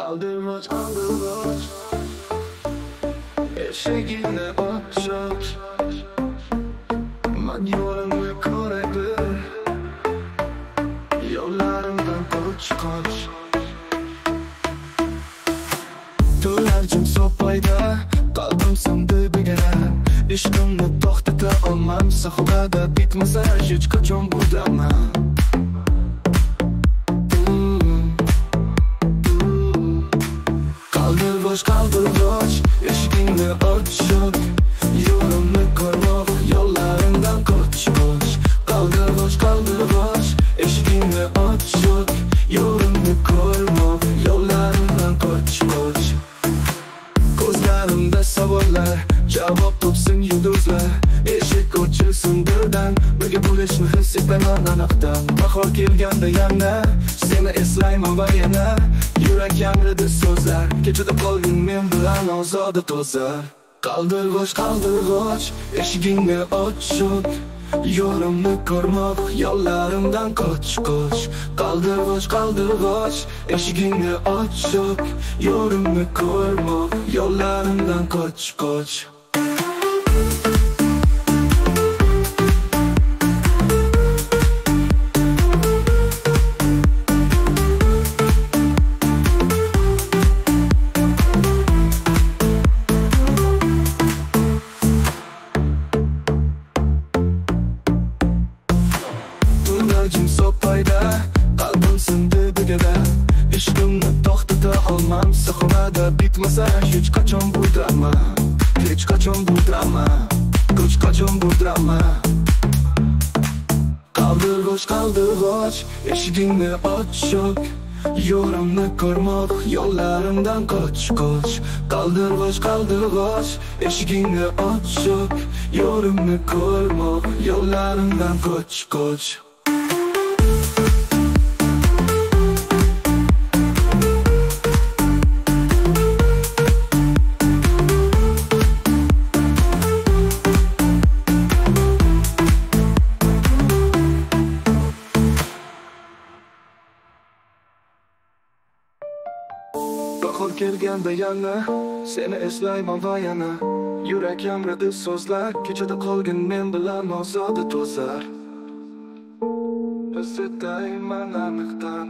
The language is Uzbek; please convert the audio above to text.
Kaldırmaç kaldırmaç Eshigini ochib Man yo'limni ko'radi Yo'llarimdan qoch qoch To'larjim so'ppayda Qalbim sindi bigara Ishqimni to'xtata olmam Sahobada bitmasa hech qachon bu Eshigingni ochib Yo'limni ko'rmoq Yo'llaringdan qoch qoch Qaldirg'och, qaldirg'och Eshigingni ochib Yo'limni ko'rmoq Yo'llaringdan qoch qoch Ko'zlarimda savollar Javob topsin yulduzlar Eshik ochilsin birdan Birga bo'lishni his etaman aniqdan Bahor kelganda yana Seni eslayman va yana Yurak yangridi so'zlar Kechada qolgin men bilan ozoda to'zar. Qaldirg'och, qaldirg'och Eshigingni ochib Yo'limni ko'rmoq Yo'llarimdan qoch qoch Qaldirg'och, qaldirg'och Eshigingni ochib Yo'limni ko'rmoq Yo'llarimdan qoch qoch Tunajim so'ppayda Qalbim sindi bigada Ishqimni to'xtata olmam Saxonada bitmasa Hech qachon bu drama. Hech qachon bu drama. Hech qachon bu drama. Qaldirg'och, qaldirg'och Eshigingni ochib Yo'limni ko'rmoq Yo'llarimdan qoch qoch Qaldirg'och, qaldirg'och Eshigingni ochib Yo'limni ko'rmoq Yo'llarimdan qoch qoch Bahor kelganda yana Seni eslayman va yana. Yurak yamradi so'zlar Kechada qolgin men bilan ozoda to'zar. His etayman aniqdan.